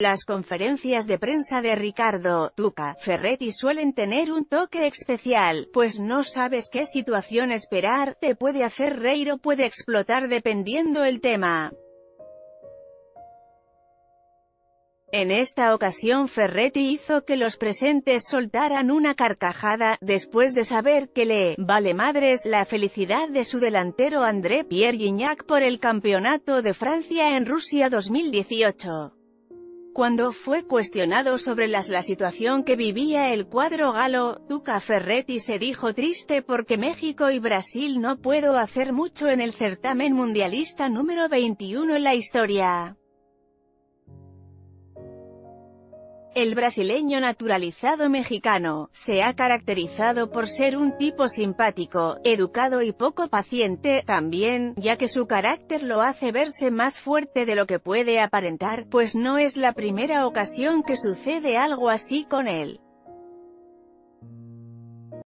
Las conferencias de prensa de Ricardo Tuca Ferretti suelen tener un toque especial, pues no sabes qué situación esperar, te puede hacer reír o puede explotar dependiendo el tema. En esta ocasión Ferretti hizo que los presentes soltaran una carcajada, después de saber que le «vale madres» la felicidad de su delantero André Pierre Gignac por el Campeonato de Francia en Rusia 2018. Cuando fue cuestionado sobre las, la situación que vivía el cuadro galo, Tuca Ferretti se dijo triste porque México y Brasil no puedo hacer mucho en el certamen mundialista número 21 en la historia. El brasileño naturalizado mexicano, se ha caracterizado por ser un tipo simpático, educado y poco paciente, también, ya que su carácter lo hace verse más fuerte de lo que puede aparentar, pues no es la primera ocasión que sucede algo así con él.